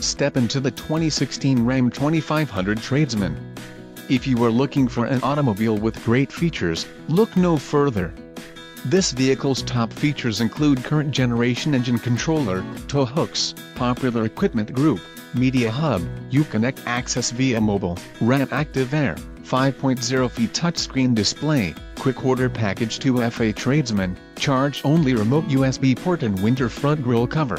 Step into the 2016 Ram 2500 Tradesman. If you are looking for an automobile with great features, look no further. This vehicle's top features include current generation engine controller, tow hooks, popular equipment group, media hub, Uconnect access via mobile, RAM active air, 5.0 feet touchscreen display, quick order package 2FA tradesman, charge only remote USB port and winter front grille cover.